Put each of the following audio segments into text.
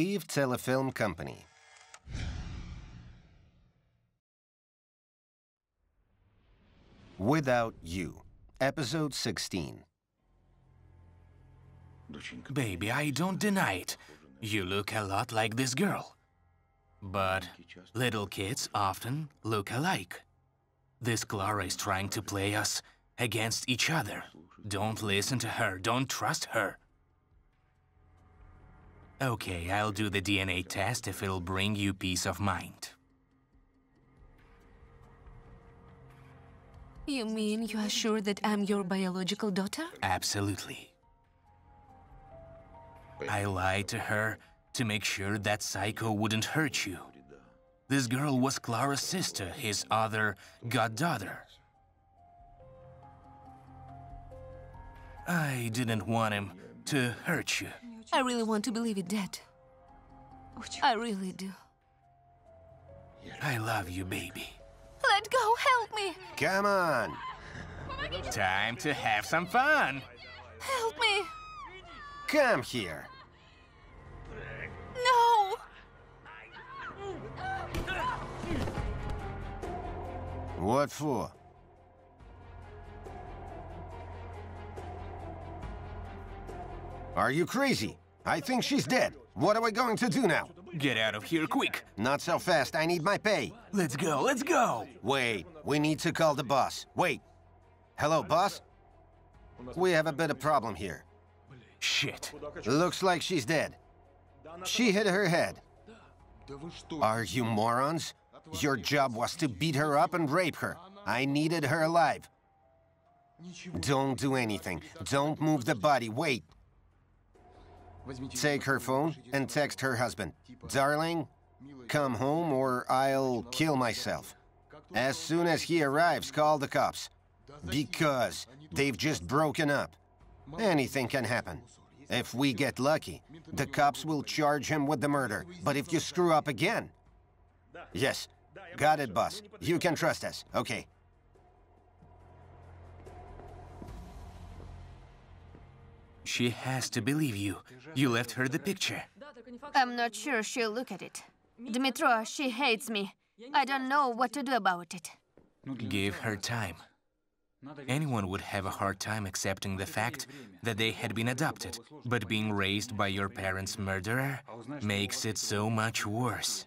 Eve Telefilm Company. Without You, Episode 16. Baby, I don't deny it. You look a lot like this girl. But little kids often look alike. This Clara is trying to play us against each other. Don't listen to her. Don't trust her. Okay, I'll do the DNA test if it'll bring you peace of mind. You mean you are sure that I'm your biological daughter? Absolutely. I lied to her to make sure that Psycho wouldn't hurt you. This girl was Clara's sister, his other goddaughter. I didn't want him to hurt you. I really want to believe it, Dad. I really do. I love you, baby. Let go, help me! Come on! Time to have some fun. Help me! Come here! No! What for? Are you crazy? I think she's dead. What are we going to do now? Get out of here quick. Not so fast, I need my pay. Let's go, let's go. Wait, we need to call the boss. Wait. Hello, boss? We have a bit of problem here. Shit. Looks like she's dead. She hit her head. Are you morons? Your job was to beat her up and rape her. I needed her alive. Don't do anything. Don't move the body. Wait. Take her phone and text her husband. Darling, come home or I'll kill myself. As soon as he arrives, call the cops. Because they've just broken up. Anything can happen. If we get lucky, the cops will charge him with the murder. But if you screw up again... Yes. Got it, boss. You can trust us. Okay. She has to believe you. You left her the picture. I'm not sure she'll look at it. Dmitro, she hates me. I don't know what to do about it. Give her time. Anyone would have a hard time accepting the fact that they had been adopted, but being raised by your parents' murderer makes it so much worse.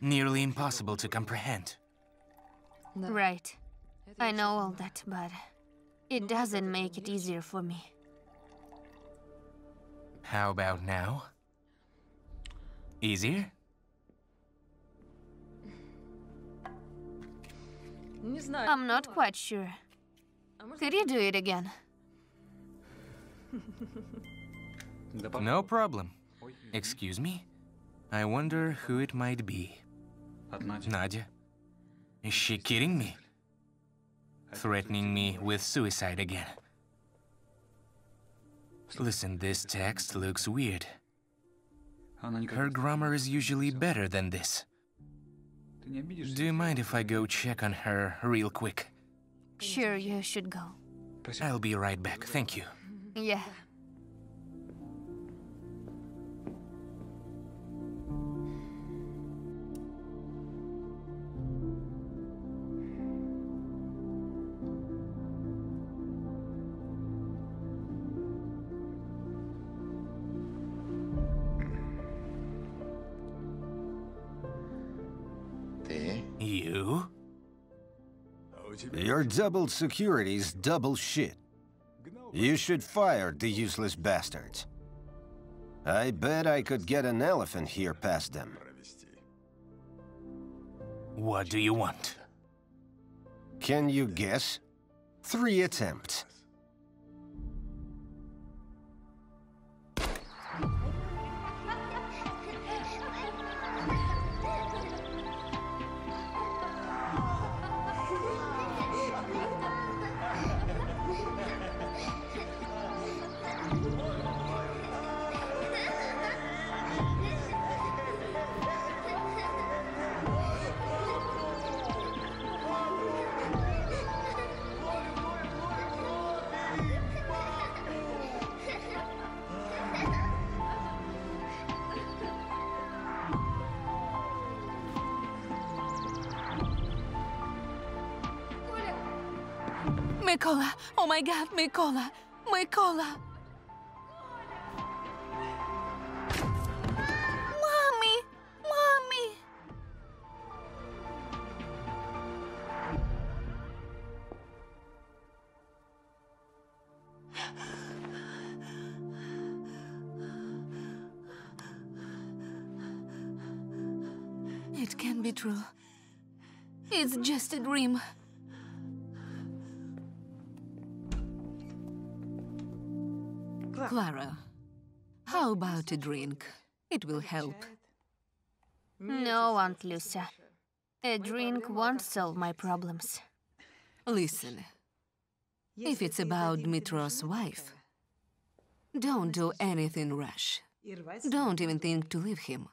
Nearly impossible to comprehend. Right. I know all that, but it doesn't make it easier for me. How about now? Easier? I'm not quite sure. Could you do it again? No problem. Excuse me? I wonder who it might be. Nadia? Is she kidding me? Threatening me with suicide again. Listen, this text looks weird. Her grammar is usually better than this. Do you mind if I go check on her real quick? Sure, you should go. I'll be right back, thank you. Yeah. Your double security's double shit. You should fire the useless bastards. I bet I could get an elephant here past them. What do you want? Can you guess? Three attempts. Mikola! Oh my god, Mikola! Mikola! Mommy! Mommy! It can be true. It's just a dream. How a drink? It will help. No, Aunt Lucia. A drink won't solve my problems. Listen, if it's about Dmitro's wife, don't do anything rash. Don't even think to leave him.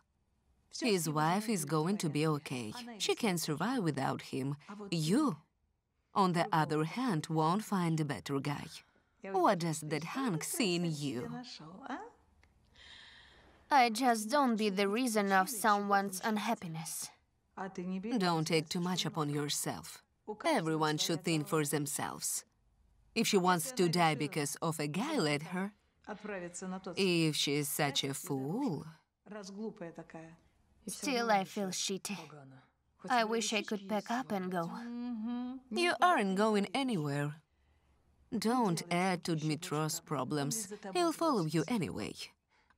His wife is going to be okay. She can survive without him. You, on the other hand, won't find a better guy. What does that hunk see in you? I just don't be the reason of someone's unhappiness. Don't take too much upon yourself. Everyone should think for themselves. If she wants to die because of a guy, let her. If she's such a fool, Still, I feel shitty. I wish I could pack up and go. you aren't going anywhere. Don't add to Dmitro's problems. He'll follow you anyway.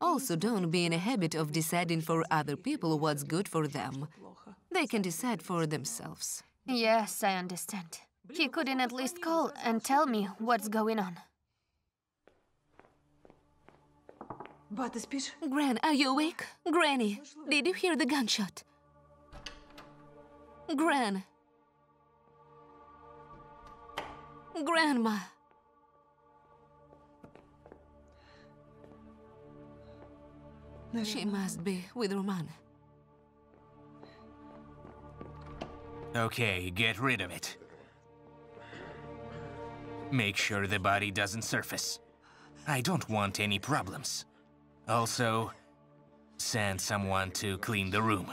Also, don't be in a habit of deciding for other people what's good for them. They can decide for themselves. Yes, I understand. He couldn't at least call and tell me what's going on. Gran, are you awake? Granny, did you hear the gunshot? Gran. Grandma. She must be with Roman. Okay, get rid of it. Make sure the body doesn't surface. I don't want any problems. Also, send someone to clean the room.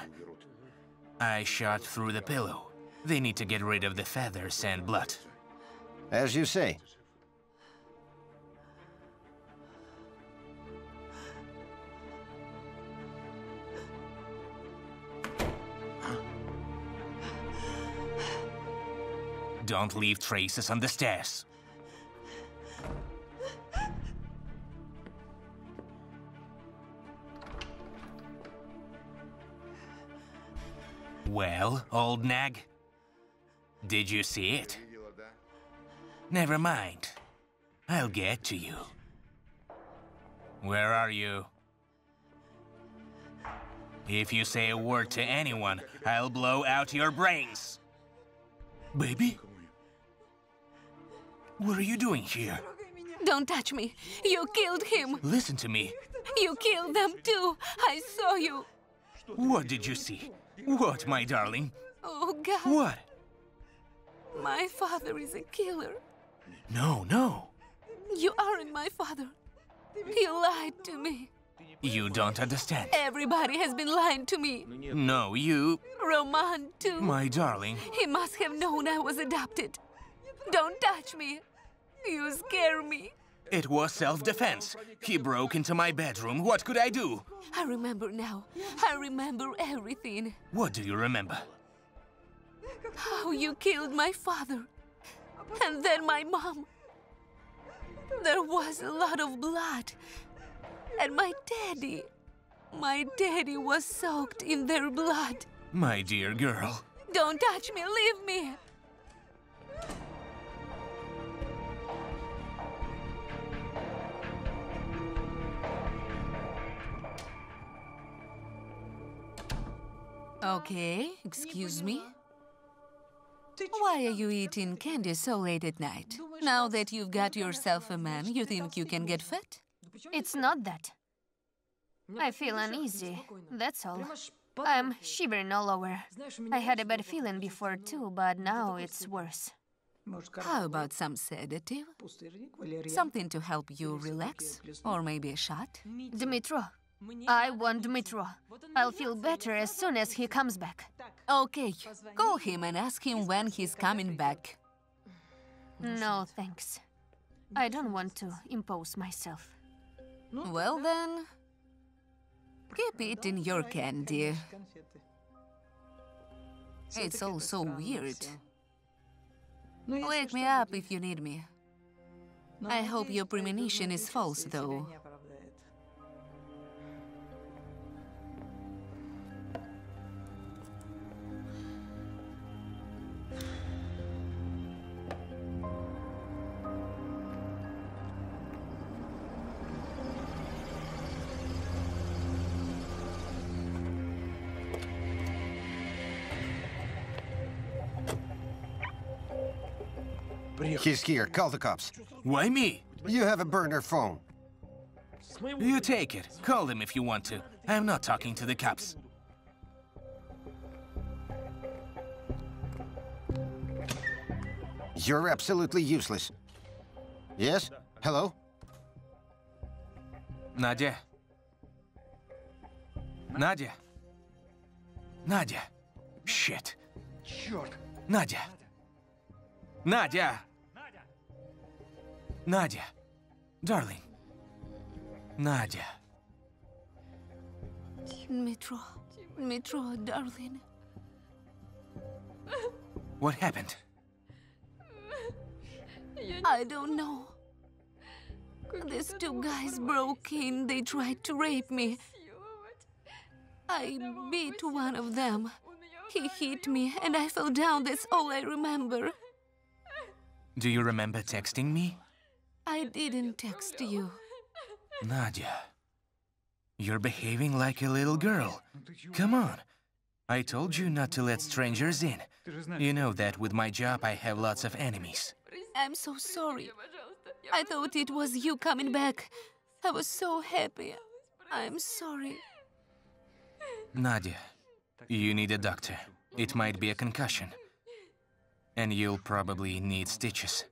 I shot through the pillow. They need to get rid of the feathers and blood. As you say. Don't leave traces on the stairs. Well, old nag? Did you see it? Never mind. I'll get to you. Where are you? If you say a word to anyone, I'll blow out your brains. Baby? What are you doing here? Don't touch me. You killed him. Listen to me. You killed them too. I saw you. What did you see? What, my darling? Oh, God. What? My father is a killer. No, no. You aren't my father. He lied to me. You don't understand. Everybody has been lying to me. No, you. Roman, too. My darling. He must have known I was adopted. Don't touch me. You scare me. It was self defense. He broke into my bedroom. What could I do? I remember now. I remember everything. What do you remember? How you killed my father. And then my mom. There was a lot of blood. And my daddy. My daddy was soaked in their blood. My dear girl. Don't touch me, leave me. Okay, excuse me. Why are you eating candy so late at night? Now that you've got yourself a man, you think you can get fat? It's not that. I feel uneasy, that's all. I'm shivering all over. I had a bad feeling before too, but now it's worse. How about some sedative? Something to help you relax? Or maybe a shot? Dmitro. I want Dmitro. I'll feel better as soon as he comes back. Okay, call him and ask him when he's coming back. No, thanks. I don't want to impose myself. Well then, keep eating your candy. It's all so weird. Wake me up if you need me. I hope your premonition is false, though. He's here. Call the cops. Why me? You have a burner phone. You take it. Call them if you want to. I'm not talking to the cops. You're absolutely useless. Yes? Hello? Nadia. Nadia. Nadia. Shit. Nadia. Nadia. Nadia. Darling. Nadia. Dmitro, Dmitro, darling. What happened? I don't know. These two guys broke in. They tried to rape me. I beat one of them. He hit me and I fell down. That's all I remember. Do you remember texting me? I didn't text you. Nadia. You're behaving like a little girl. Come on. I told you not to let strangers in. You know that with my job I have lots of enemies. I'm so sorry. I thought it was you coming back. I was so happy. I'm sorry. Nadia, you need a doctor. It might be a concussion. And you'll probably need stitches.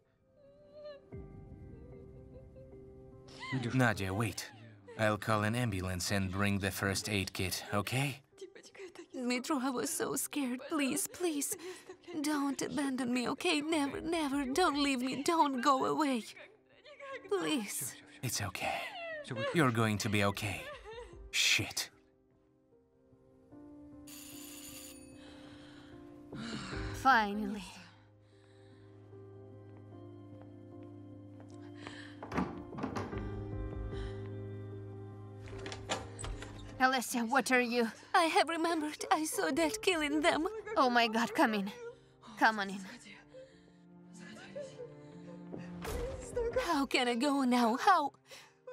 Nadia, wait. I'll call an ambulance and bring the first aid kit, okay? Dmitro, I was so scared. Please, please. Don't abandon me, okay? Never, never. Don't leave me. Don't go away. Please. It's okay. You're going to be okay. Shit. Finally. Alessia, what are you? I have remembered. I saw Dad killing them. Oh my god, come in. Come on in. How can I go now? How?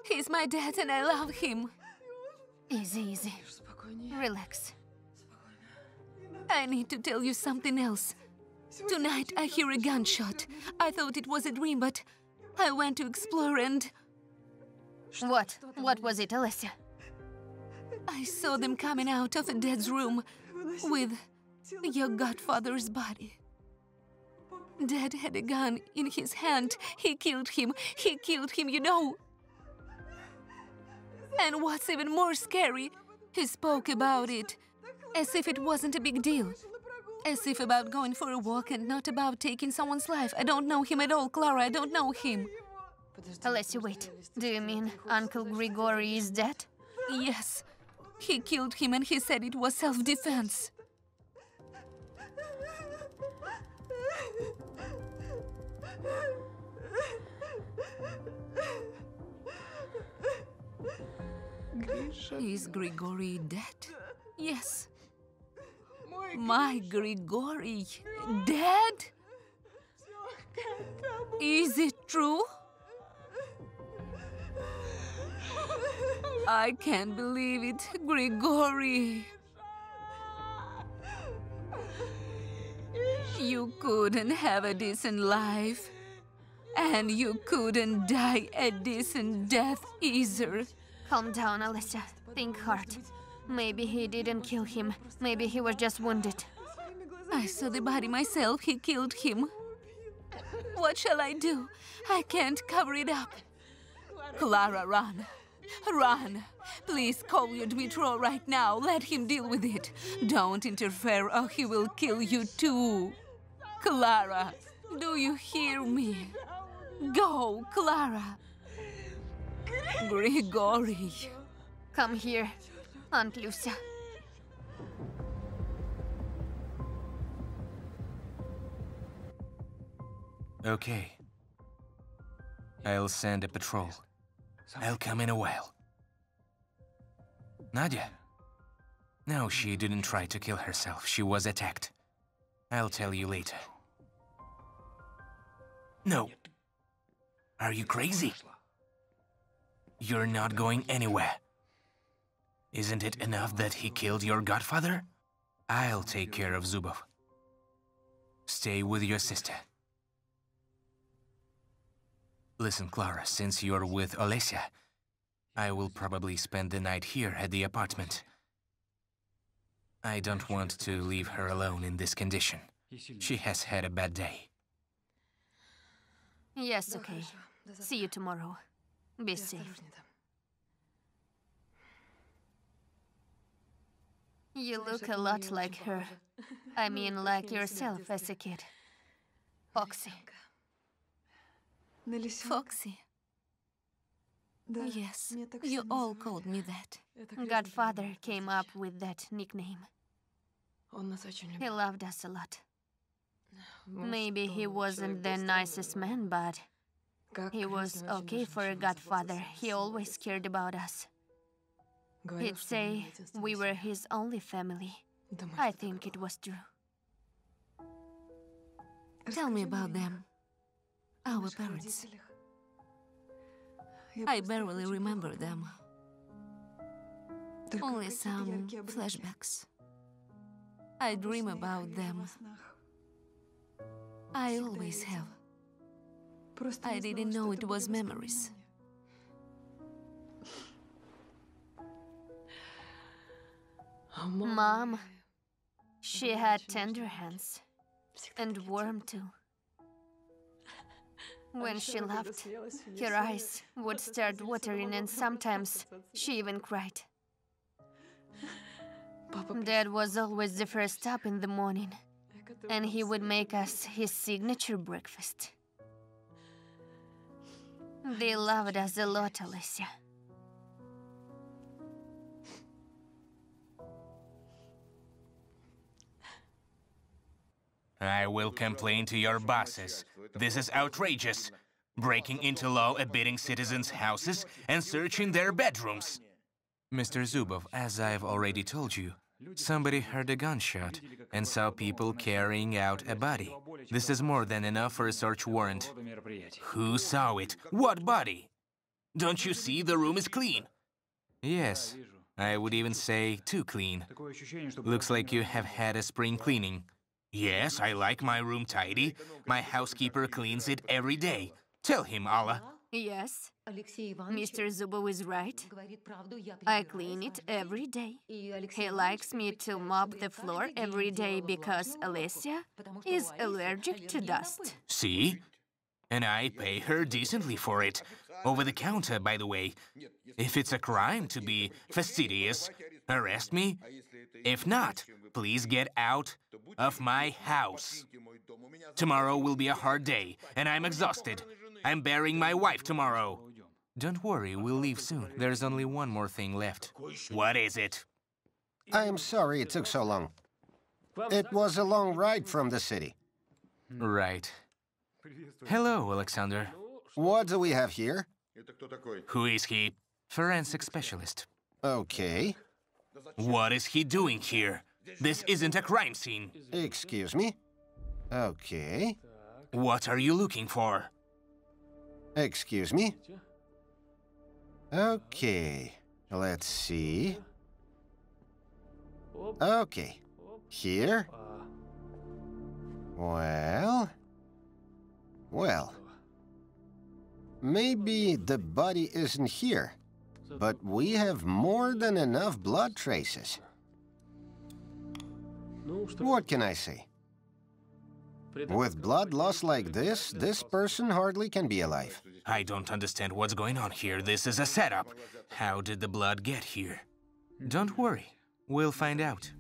He's my dad and I love him. Easy, easy. Relax. I need to tell you something else. Tonight I hear a gunshot. I thought it was a dream, but I went to explore and What? What was it, Alessia? I saw them coming out of dad's room with your godfather's body. Dad had a gun in his hand. He killed him. He killed him, you know. And what's even more scary, he spoke about it as if it wasn't a big deal. As if about going for a walk and not about taking someone's life. I don't know him at all, Clara. I don't know him. Alessia, wait. Do you mean Uncle Grigory is dead? Yes. He killed him and he said it was self defense. Is Grigory dead? Yes. My Grigory dead? Is it true? I can't believe it, Grigory. You couldn't have a decent life. And you couldn't die a decent death either. Calm down, Alessia. Think hard. Maybe he didn't kill him. Maybe he was just wounded. I saw the body myself. He killed him. What shall I do? I can't cover it up. Clara, run. Run. Please call your Dmitro right now. Let him deal with it. Don't interfere or he will kill you too. Clara, Do you hear me? Go, Clara. Grigory. Come here, Aunt Lucia. Okay. I'll send a patrol. I'll come in a while. Nadia? No, she didn't try to kill herself. She was attacked. I'll tell you later. No. Are you crazy? You're not going anywhere. Isn't it enough that he killed your godfather? I'll take care of Zubov. Stay with your sister. Listen, Clara, since you're with Olesya, I will probably spend the night here at the apartment. I don't want to leave her alone in this condition. She has had a bad day. Yes, okay. See you tomorrow. Be safe. You look a lot like her. I mean, like yourself as a kid. Foxy. Foxy. Yes, you all called me that. Godfather came up with that nickname. He loved us a lot. Maybe he wasn't the nicest man, but he was okay for a godfather. He always cared about us. He'd say we were his only family. I think it was true. Tell me about them our parents. I barely remember them. Only some flashbacks. I dream about them. I always have. I didn't know it was memories. Mom, she had tender hands. And warm too. When she laughed, her eyes would start watering and sometimes she even cried. Dad was always the first up in the morning, and he would make us his signature breakfast. They loved us a lot, Alicia. I will complain to your bosses. This is outrageous. Breaking into law-abiding citizens' houses and searching their bedrooms. Mr. Zubov, as I've already told you, somebody heard a gunshot and saw people carrying out a body. This is more than enough for a search warrant. Who saw it? What body? Don't you see the room is clean? Yes, I would even say too clean. Looks like you have had a spring cleaning. Yes, I like my room tidy. My housekeeper cleans it every day. Tell him, Alla. Yes. Mr. Zubov is right. I clean it every day. He likes me to mop the floor every day because Alicia is allergic to dust. See? And I pay her decently for it. Over the counter, by the way. If it's a crime to be fastidious, arrest me. If not, please get out of my house. Tomorrow will be a hard day, and I'm exhausted. I'm burying my wife tomorrow. Don't worry, we'll leave soon. There's only one more thing left. What is it? I am sorry it took so long. It was a long ride from the city. Right. Hello, Alexander. What do we have here? Who is he? Forensic specialist. Okay. What is he doing here? This isn't a crime scene. Excuse me. Okay. What are you looking for? Excuse me. Okay. Let's see. Okay. Here. Well. Well. Maybe the body isn't here, but we have more than enough blood traces. What can I say? With blood loss like this, this person hardly can be alive. I don't understand what's going on here. This is a setup. How did the blood get here? Don't worry. We'll find out.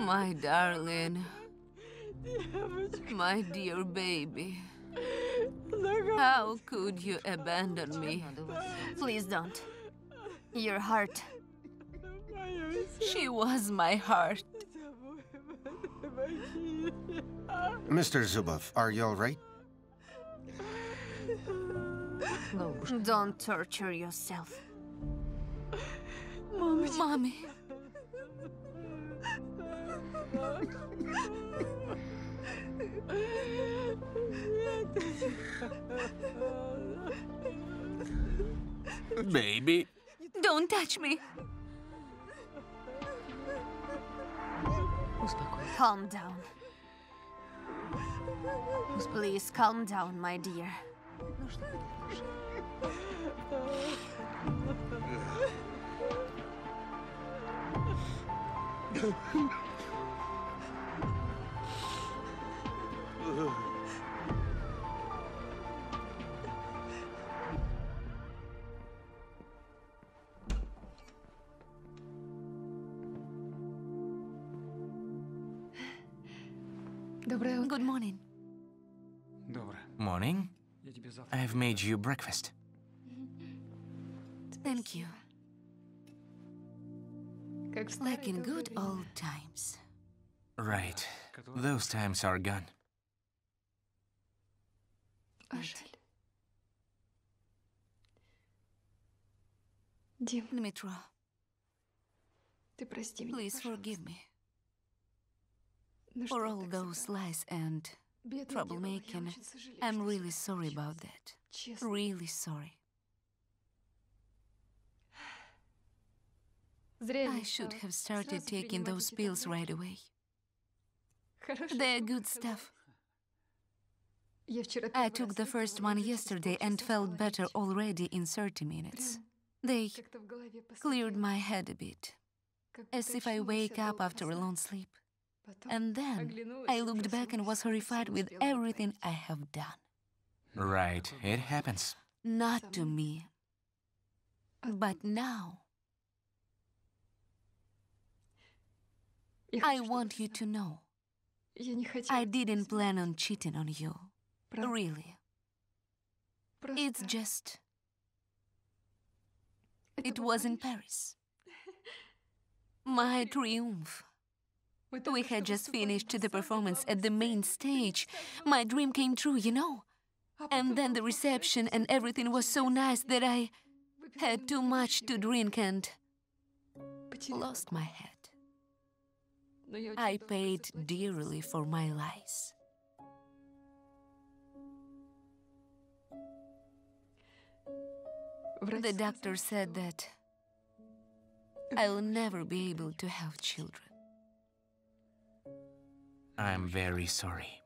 My darling, my dear baby. How could you abandon me? Please don't. Your heart. She was my heart. Mr. Zubov, are you all right? Don't torture yourself. Mommy. Baby. Don't touch me. Calm down. Please calm down, my dear. Доброе утро. Good morning. Добре. Morning. Я тебе завтра. I've made you breakfast. Thank you. Как в Like in старые good добрые old times. Right. Those times are gone. времена. Жаль. Дим, Dmitro, ты прости меня, please пожалуйста. forgive me Ну for что all так those всегда? lies and Бедная Ева, я troublemaking. очень сожалею, I'm что really всё sorry так about случилось. that. Честно. Really sorry. Зря я I не should стала have started сразу taking принимать those эти pills таблетки. right away. Хорошая They're штука, good сказала. stuff. I took the first one yesterday and felt better already in 30 minutes. They cleared my head a bit, as if I wake up after a long sleep. And then I looked back and was horrified with everything I have done. Right, it happens. Not to me. But now. I want you to know. I didn't plan on cheating on you. Правда. Really. Просто It's just, это it был was in Париж. Paris. My triumph. Мы We только что had just выступали finished на the самой performance главной at the main сцене. stage. My dream came true, you know. А потом And then the мы reception and просто everything was so nice that I выпили had too много much to пива, drink and потеряла lost my head. Но я очень I долго paid заплатила dearly за for это. my lies. The doctor said that I will never be able to have children. I'm very sorry.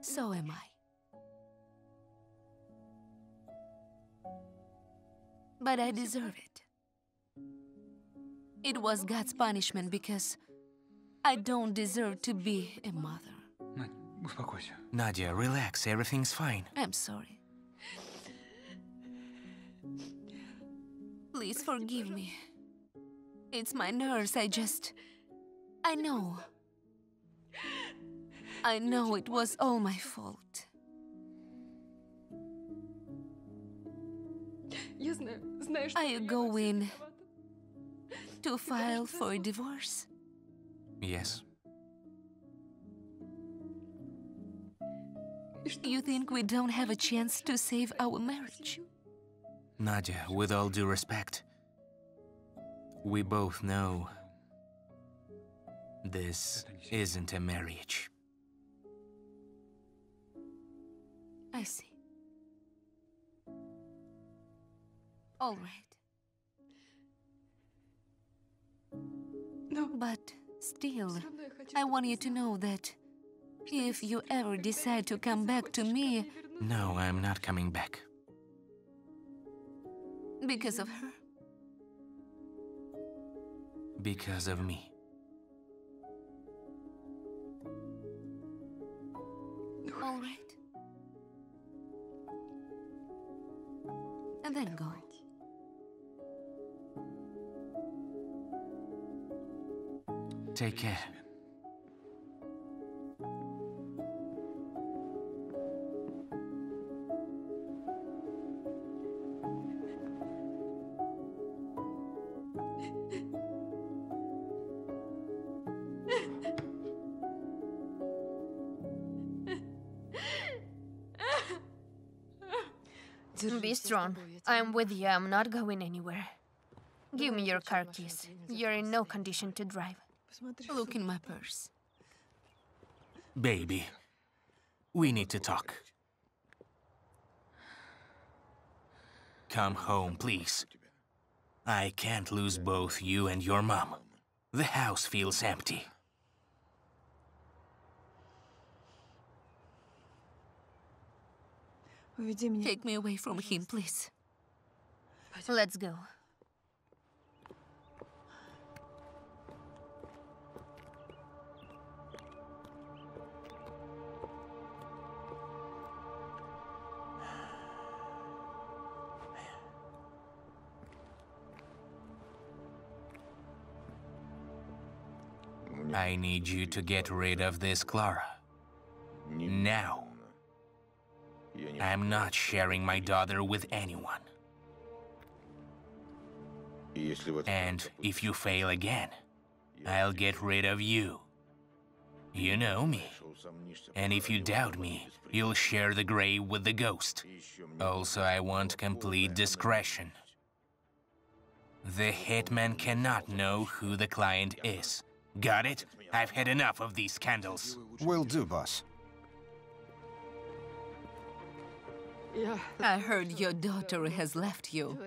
So am I. But I deserve it. It was God's punishment because I don't deserve to be a mother. Nadia, relax. Everything's fine. I'm sorry. Please forgive me. It's my nerves, I just... I know. I know it was all my fault. Are you going to file for a divorce? Yes. You think we don't have a chance to save our marriage? Nadia, with all due respect, we both know this isn't a marriage. I see. All right. No. But still, I want you to know that if you ever decide to come back to me... No, I'm not coming back. Because of her. Because of me. All right. And then go. Take care. Be strong. I'm with you. I'm not going anywhere. Give me your car keys. You're in no condition to drive. Look in my purse. Baby, we need to talk. Come home, please. I can't lose both you and your mom. The house feels empty. Take me away from him, please. Let's go. I need you to get rid of this Clara. Now. I'm not sharing my daughter with anyone. And if you fail again, I'll get rid of you. You know me. And if you doubt me, you'll share the grave with the ghost. Also, I want complete discretion. The hitman cannot know who the client is. Got it? I've had enough of these scandals. Will do, boss. I heard your daughter has left you.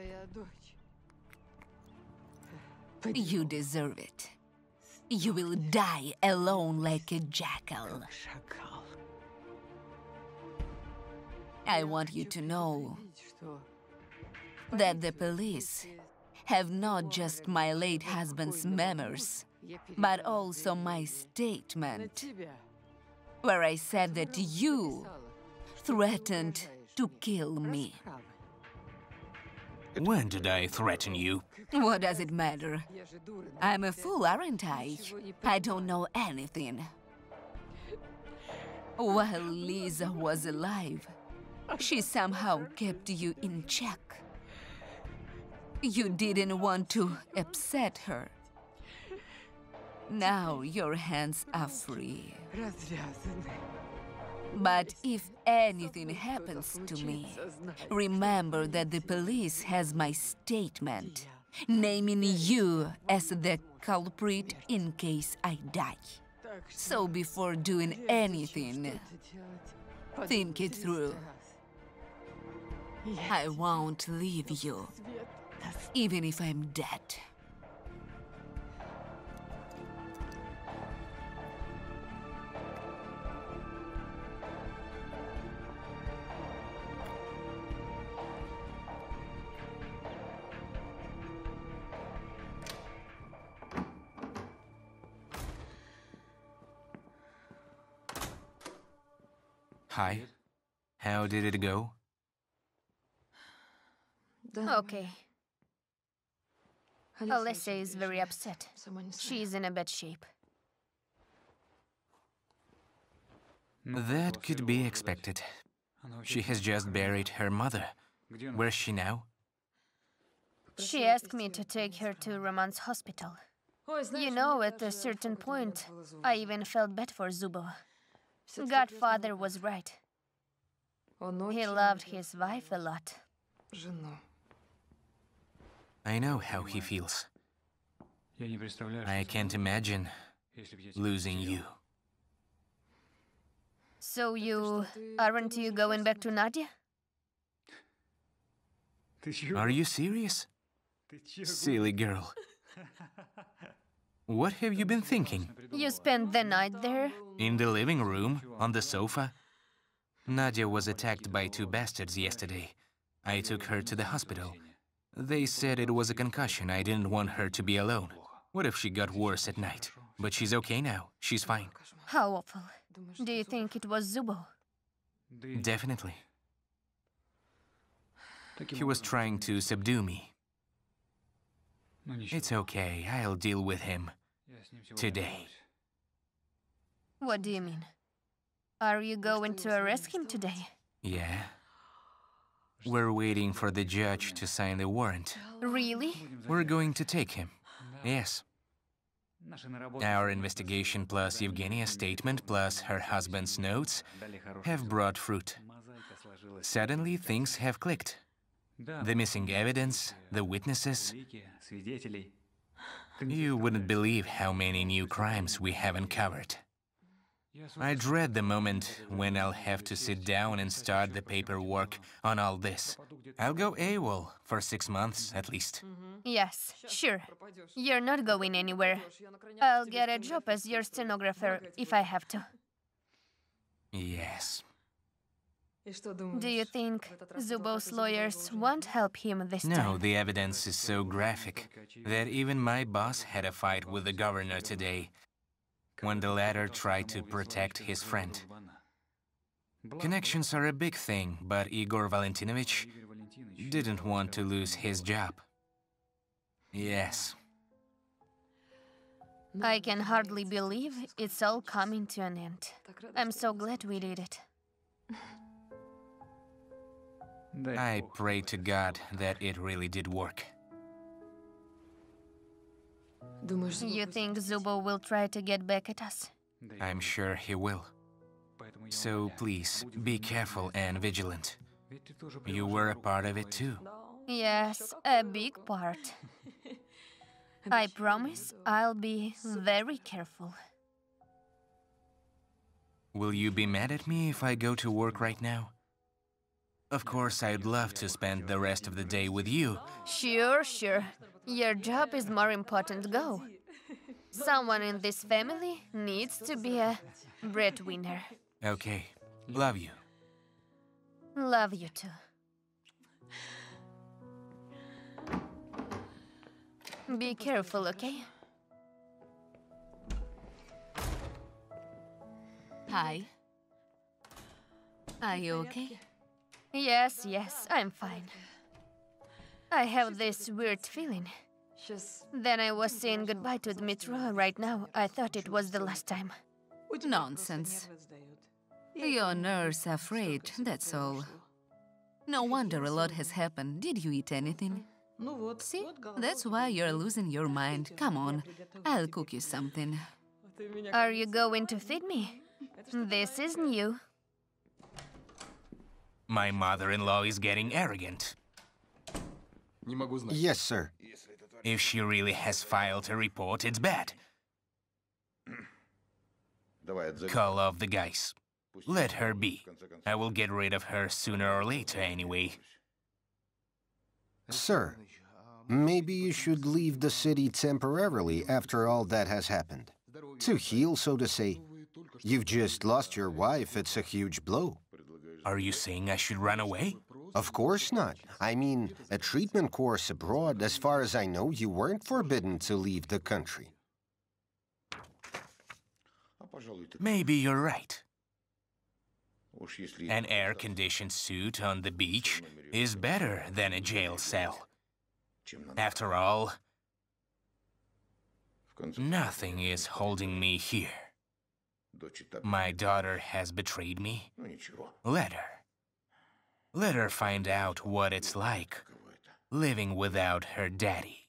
You deserve it. You will die alone like a jackal. I want you to know that the police have not just my late husband's memos, but also my statement, where I said that you threatened to kill me. When did I threaten you? What does it matter? I'm a fool, aren't I? I don't know anything. While Lisa was alive, she somehow kept you in check. You didn't want to upset her. Now your hands are free. But if anything happens to me, remember that the police has my statement, naming you as the culprit in case I die. So before doing anything, think it through. I won't leave you, even if I'm dead. Hi. How did it go? Okay. Alessia is very upset. She's in a bad shape. That could be expected. She has just buried her mother. Where's she now? She asked me to take her to Roman's hospital. You know, at a certain point, I even felt bad for Zubov. Godfather was right. He loved his wife a lot. I know how he feels. I can't imagine losing you. So you... aren't you going back to Nadia? Are you serious? Silly girl. What have you been thinking? You spent the night there? In the living room, on the sofa. Nadia was attacked by two bastards yesterday. I took her to the hospital. They said it was a concussion. I didn't want her to be alone. What if she got worse at night? But she's okay now. She's fine. How awful. Do you think it was Zubov? Definitely. He was trying to subdue me. It's okay. I'll deal with him. Today. What do you mean? Are you going to arrest him today? Yeah. We're waiting for the judge to sign the warrant. Really? We're going to take him. Yes. Our investigation plus Evgenia's statement plus her husband's notes have brought fruit. Suddenly things have clicked the missing evidence, the witnesses. You wouldn't believe how many new crimes we haven't covered. I dread the moment when I'll have to sit down and start the paperwork on all this. I'll go AWOL for six months at least. Yes, sure. You're not going anywhere. I'll get a job as your stenographer if I have to. Yes. Do you think Zubov's lawyers won't help him this time? No, the evidence is so graphic that even my boss had a fight with the governor today when the latter tried to protect his friend. Connections are a big thing, but Igor Valentinovich didn't want to lose his job. Yes. I can hardly believe it's all coming to an end. I'm so glad we did it. I pray to God that it really did work. You think Zubov will try to get back at us? I'm sure he will. So please, be careful and vigilant. You were a part of it too. Yes, a big part. I promise I'll be very careful. Will you be mad at me if I go to work right now? Of course, I'd love to spend the rest of the day with you. Sure, sure. Your job is more important. Go. Someone in this family needs to be a breadwinner. Okay. Love you. Love you too. Be careful, okay? Hi. Are you okay? Yes, yes, I'm fine. I have this weird feeling. Then I was saying goodbye to Dmitro right now. I thought it was the last time. Nonsense. Your nerves are frayed, that's all. No wonder a lot has happened. Did you eat anything? See? That's why you're losing your mind. Come on, I'll cook you something. Are you going to feed me? This is new. My mother-in-law is getting arrogant. Yes, sir. If she really has filed a report, it's bad. Call off the guys. Let her be. I will get rid of her sooner or later anyway. Sir, maybe you should leave the city temporarily after all that has happened. To heal, so to say. You've just lost your wife, it's a huge blow. Are you saying I should run away? Of course not. I mean, a treatment course abroad, as far as I know, you weren't forbidden to leave the country. Maybe you're right. An air-conditioned suit on the beach is better than a jail cell. After all, nothing is holding me here. My daughter has betrayed me. Let her. Let her find out what it's like living without her daddy.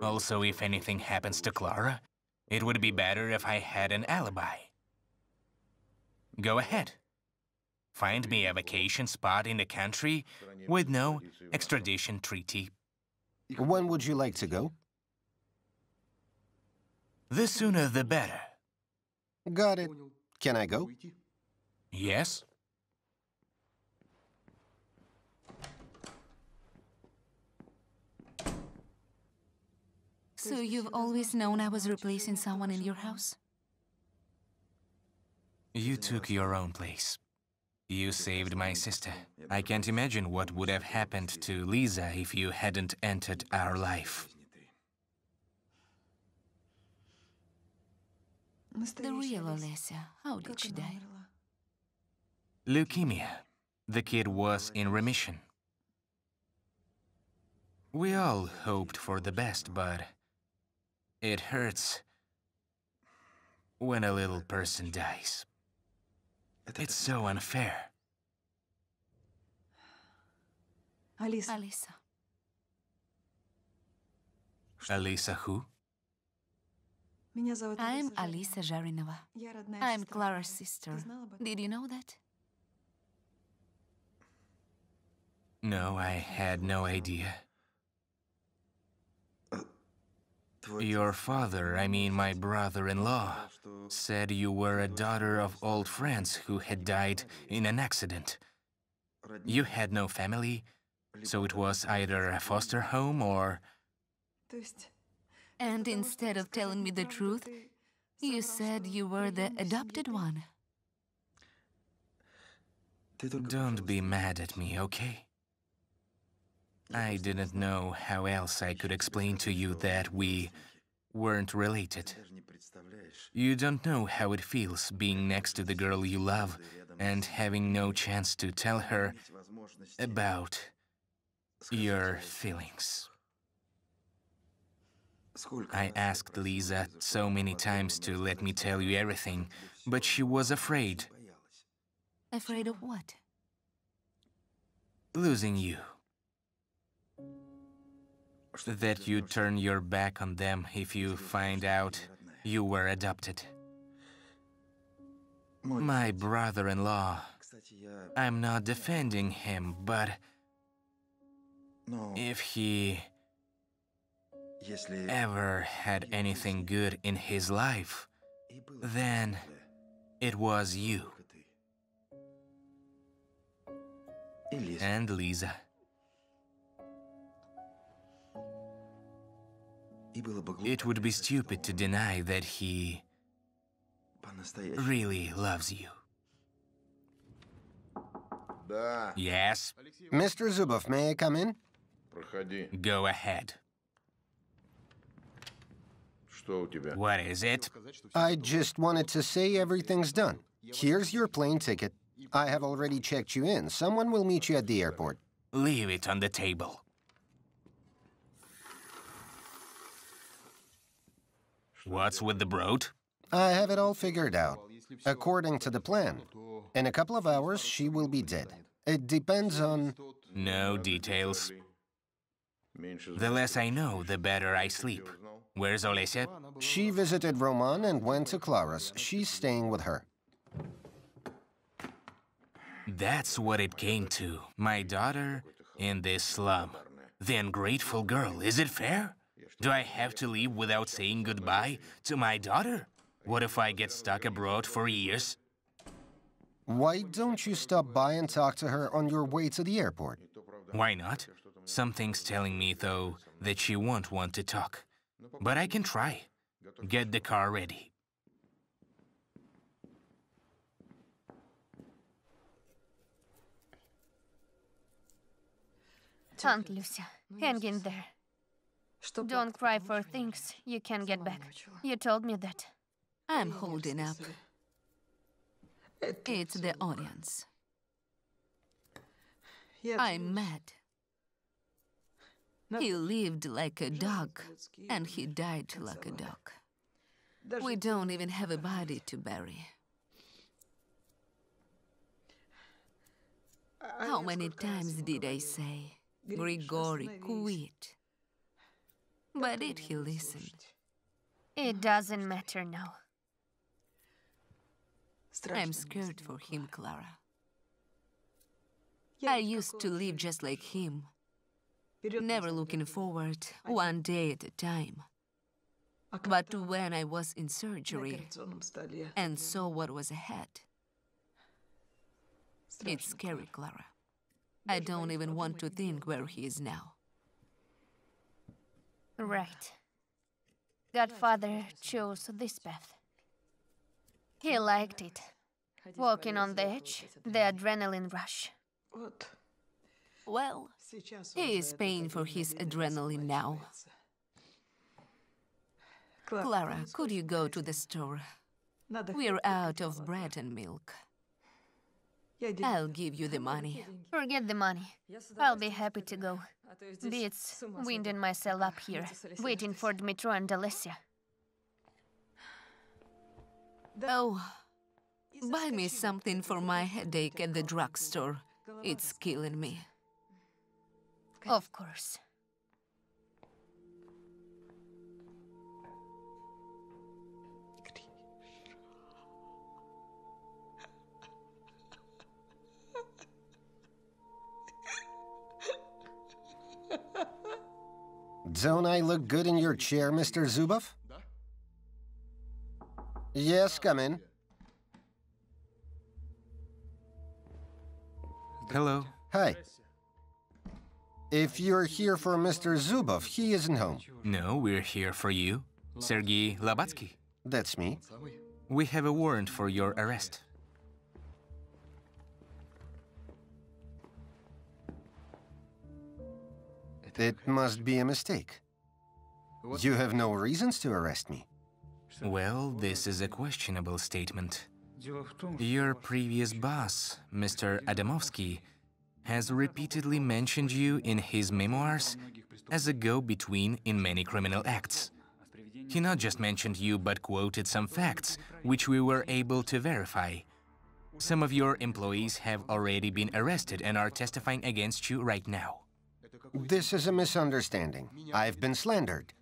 Also, if anything happens to Clara, it would be better if I had an alibi. Go ahead. Find me a vacation spot in the country with no extradition treaty. When would you like to go? The sooner the better. Got it. Can I go? Yes? So you've always known I was replacing someone in your house? You took your own place. You saved my sister. I can't imagine what would have happened to Lisa if you hadn't entered our life. The real Olesya. How did she die? Leukemia. The kid was in remission. We all hoped for the best, but it hurts when a little person dies. It's so unfair. Alisa. Alisa. Alisa who? меня зовут I'm Алиса Alisa Zharinova. Я родная I'm сестра Clara's Клары. sister. Ты знала об этом? Did you know that? No, I had no idea. Your father, I mean my brother-in-law, said you were a daughter of old friends who had died in an accident. You had no family, so it was either a foster home or... And instead of telling me the truth, you said you were the adopted one. Don't be mad at me, okay? I didn't know how else I could explain to you that we weren't related. You don't know how it feels being next to the girl you love and having no chance to tell her about your feelings. I asked Lisa so many times to let me tell you everything, but she was afraid Afraid of what? losing you. That you'd turn your back on them if you find out you were adopted. My brother in law, I'm not defending him, but if he ever had anything good in his life, then it was you. And Lisa. It would be stupid to deny that he really loves you. Yes? Mr. Zubov, may I come in? Go ahead. Что у тебя? What is it? I just wanted to say everything's done. Here's your plane ticket. I have already checked you in. Someone will meet you at the airport. Leave it on the table. What's with the broad? I have it all figured out. According to the plan, in a couple of hours, she will be dead. It depends on. No details. The less I know, the better I sleep. Where's Olesya? She visited Roman and went to Clara's. She's staying with her. That's what it came to. My daughter in this slum. The ungrateful girl, is it fair? Do I have to leave without saying goodbye to my daughter? What if I get stuck abroad for years? Why don't you stop by and talk to her on your way to the airport? Why not? Something's telling me, though, that she won't want to talk. But I can try. Get the car ready. Aunt Lucia, hang in there. Don't cry for things you can get back. You told me that. I'm holding up. It's the audience. I'm mad. He lived like a dog, and he died like a dog. We don't even have a body to bury. How many times did I say, Grigori, quit? But did he listen? It doesn't matter now. I'm scared for him, Clara. I used to live just like him, never looking forward, one day at a time. But when I was in surgery and saw what was ahead, it's scary, Clara. I don't even want to think where he is now. Right. Godfather chose this path. He liked it. Walking on the edge, the adrenaline rush. What? Well, he is paying for his adrenaline now. Clara, could you go to the store? We're out of bread and milk. I'll give you the money. Forget the money. I'll be happy to go. Beats winding myself up here, waiting for Dmitro and Olesya. Oh, buy me something for my headache at the drugstore. It's killing me. Of course. Don't I look good in your chair, Mr. Zubov? Yes, come in. Hello. Hi. If you're here for Mr. Zubov, he isn't home. No, we're here for you. Sergei Labatsky. That's me. We have a warrant for your arrest. It must be a mistake. You have no reasons to arrest me. Well, this is a questionable statement. Your previous boss, Mr. Adamovsky, has repeatedly mentioned you in his memoirs as a go-between in many criminal acts. He not just mentioned you, but quoted some facts, which we were able to verify. Some of your employees have already been arrested and are testifying against you right now. This is a misunderstanding. I've been slandered.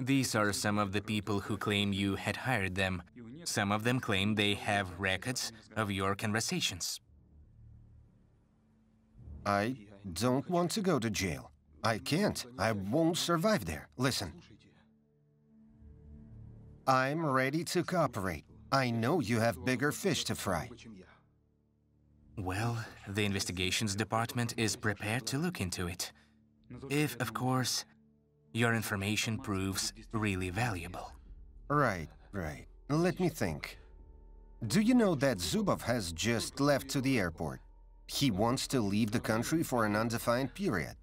These are some of the people who claim you had hired them. Some of them claim they have records of your conversations. I don't want to go to jail. I can't. I won't survive there. Listen. I'm ready to cooperate. I know you have bigger fish to fry. Well, the investigations department is prepared to look into it. If, of course, your information proves really valuable. Right, right. Let me think. Do you know that Zubov has just left to the airport? He wants to leave the country for an undefined period.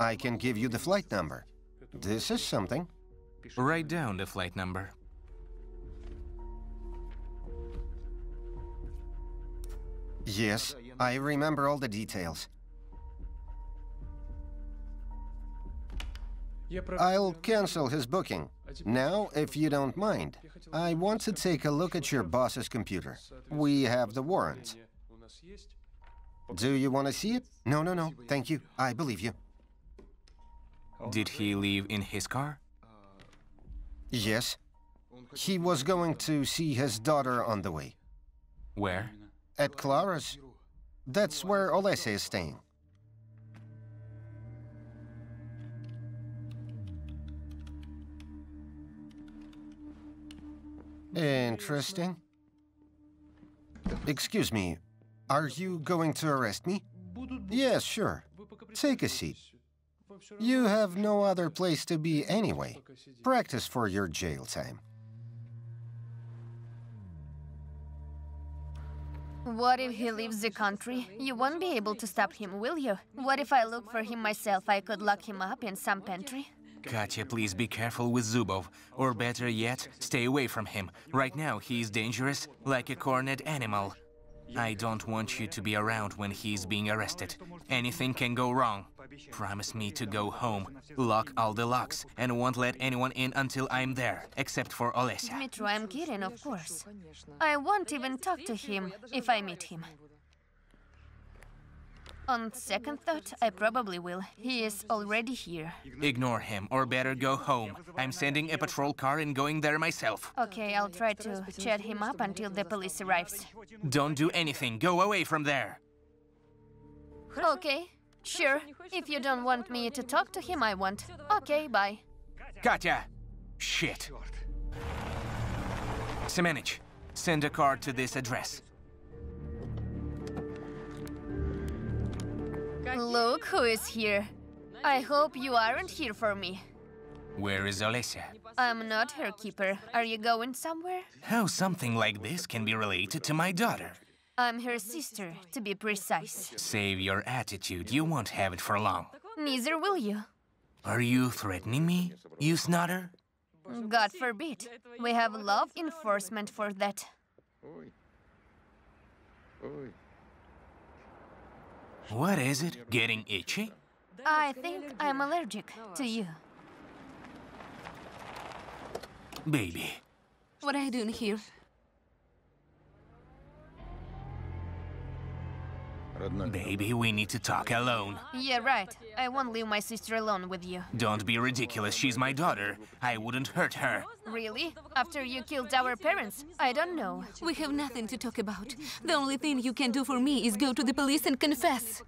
I can give you the flight number. This is something. Write down the flight number. Yes, I remember all the details. I'll cancel his booking. Now, if you don't mind, I want to take a look at your boss's computer. We have the warrant. Do you want to see it? No, no, no. Thank you. I believe you. Did he leave in his car? Yes. He was going to see his daughter on the way. Where? At Clara's. That's where Olesya is staying. Interesting. Excuse me, are you going to arrest me? Yes, sure. Take a seat. You have no other place to be anyway. Practice for your jail time. What if he leaves the country? You won't be able to stop him, will you? What if I look for him myself? I could lock him up in some pantry. Katya, please be careful with Zubov. Or better yet, stay away from him. Right now, he is dangerous, like a cornered animal. I don't want you to be around when he is being arrested. Anything can go wrong. Promise me to go home, lock all the locks, and won't let anyone in until I'm there, except for Olesya. Dmitro, I'm kidding, of course. I won't even talk to him if I meet him. On second thought, I probably will. He is already here. Ignore him, or better go home. I'm sending a patrol car and going there myself. Okay, I'll try to chat him up until the police arrives. Don't do anything. Go away from there. Okay, sure. If you don't want me to talk to him, I won't. Okay, bye. Katya! Shit. Semenich, send a car to this address. Look who is here. I hope you aren't here for me. Where is Olesya? I'm not her keeper. Are you going somewhere? How something like this can be related to my daughter? I'm her sister, to be precise. Save your attitude. You won't have it for long. Neither will you. Are you threatening me, you snotter? God forbid. We have law enforcement for that. What is it? Getting itchy? I think I'm allergic to you. Baby. What are you doing here? Baby, we need to talk alone. Yeah, right. I won't leave my sister alone with you. Don't be ridiculous, she's my daughter. I wouldn't hurt her. Really? After you killed our parents? I don't know. We have nothing to talk about. The only thing you can do for me is go to the police and confess.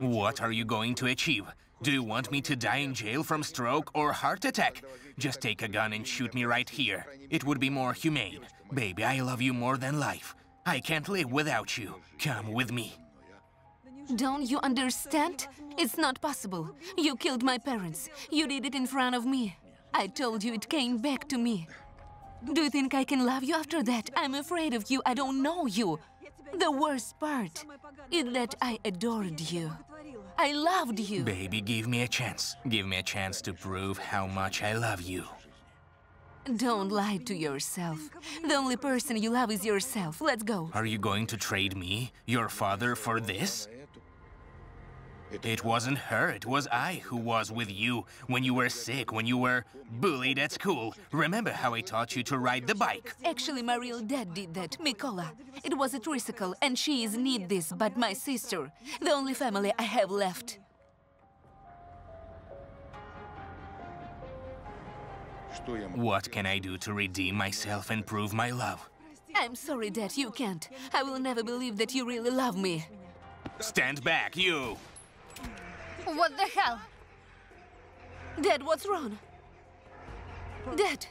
What are you going to achieve? Do you want me to die in jail from stroke or heart attack? Just take a gun and shoot me right here. It would be more humane. Baby, I love you more than life. I can't live without you. Come with me. Don't you understand? It's not possible. You killed my parents. You did it in front of me. I told you it came back to me. Do you think I can love you after that? I'm afraid of you. I don't know you. The worst part is that I adored you. I loved you. Baby, give me a chance. Give me a chance to prove how much I love you. Don't lie to yourself. The only person you love is yourself. Let's go. Are you going to trade me, your father, for this? It wasn't her, it was I who was with you when you were sick, when you were bullied at school. Remember how I taught you to ride the bike? Actually, my real dad did that, Mikola. It was a tricycle, and she is need this, but my sister, the only family I have left. What can I do to redeem myself and prove my love? I'm sorry, Dad, you can't. I will never believe that you really love me. Stand back, you! What the hell? Dad, what's wrong? Dad!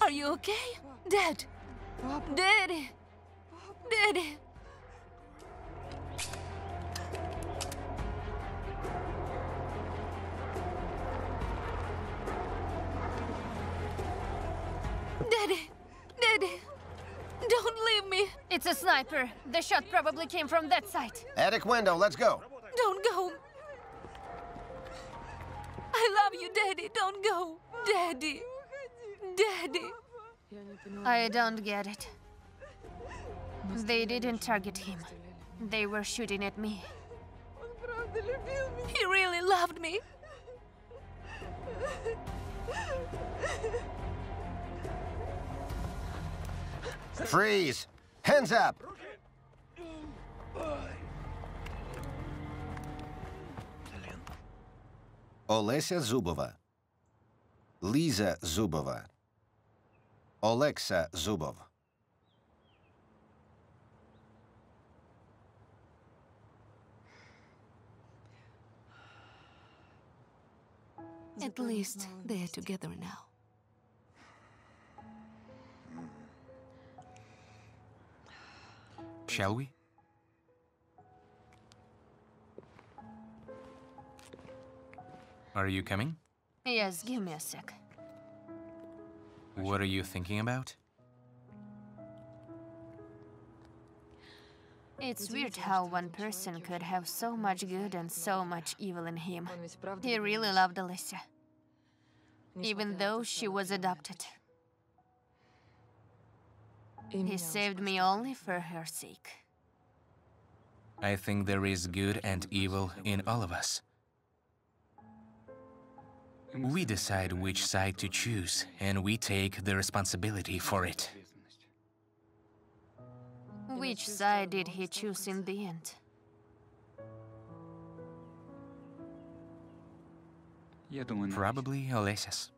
Are you okay? Dad! Daddy! Daddy! Daddy! Daddy! Don't leave me! It's a sniper. The shot probably came from that side. Attic window, let's go. Don't go! I love you, Daddy! Don't go! Daddy! Daddy! I don't get it. They didn't target him. They were shooting at me. He really loved me! Freeze! Hands up! Олеся Зубова. Ліза Зубова. Олекса Зубов. At least they're together now. Shall we? Are you coming? Yes, give me a sec. What are you thinking about? It's weird how one person could have so much good and so much evil in him. He really loved Alicia, even though she was adopted. He saved me only for her sake. I think there is good and evil in all of us. We decide which side to choose, and we take the responsibility for it. Which side did he choose in the end? Probably Olesya's.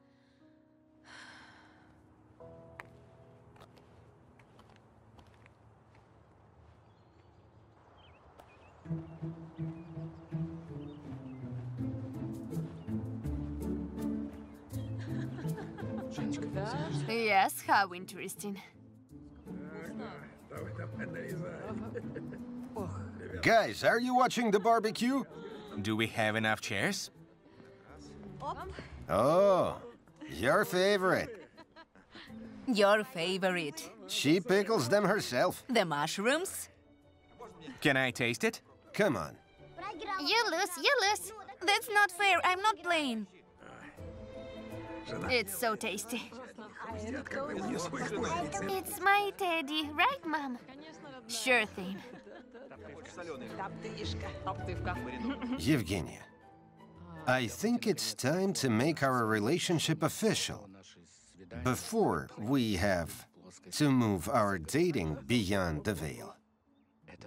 Yes, how interesting. Guys, are you watching the barbecue? Do we have enough chairs? Oh, your favorite. Your favorite. She pickles them herself. The mushrooms? Can I taste it? Come on. You lose, you lose. That's not fair. I'm not playing. It's so tasty. It's my teddy, right, Mom? Sure thing. Evgenia, I think it's time to make our relationship official. before we have to move our dating beyond the veil.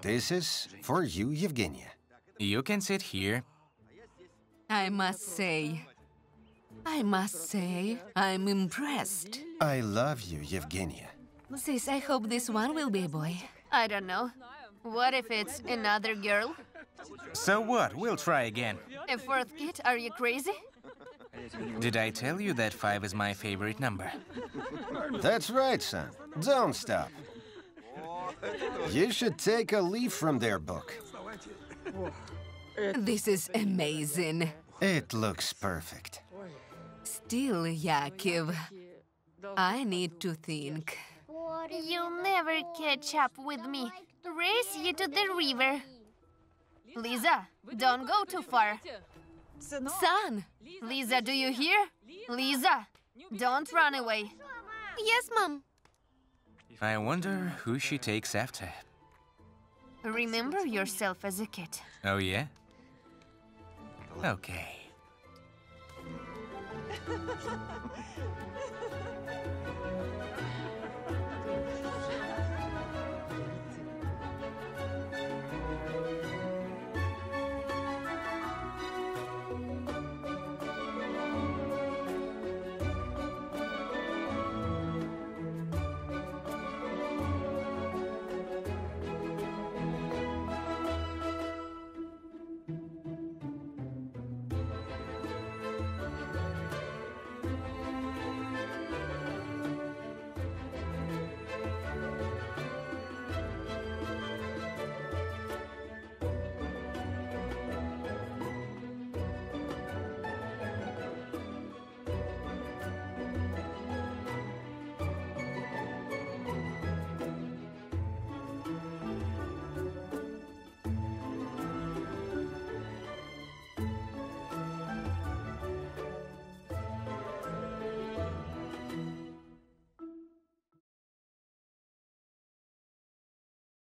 This is for you, Evgenia. You can sit here. I must say, I must say, I'm impressed. I love you, Evgenia. Sis, I hope this one will be a boy. I don't know. What if it's another girl? So what? We'll try again. A fourth kid? Are you crazy? Did I tell you that five is my favorite number? That's right, son. Don't stop. You should take a leaf from their book. This is amazing. It looks perfect. Still, Yakiv, I need to think. You'll never catch up with me. Race you to the river. Lisa, don't go too far. Son! Lisa, do you hear? Lisa, don't run away. Yes, Mom. I wonder who she takes after. Remember yourself as a kid. Oh, yeah? Okay.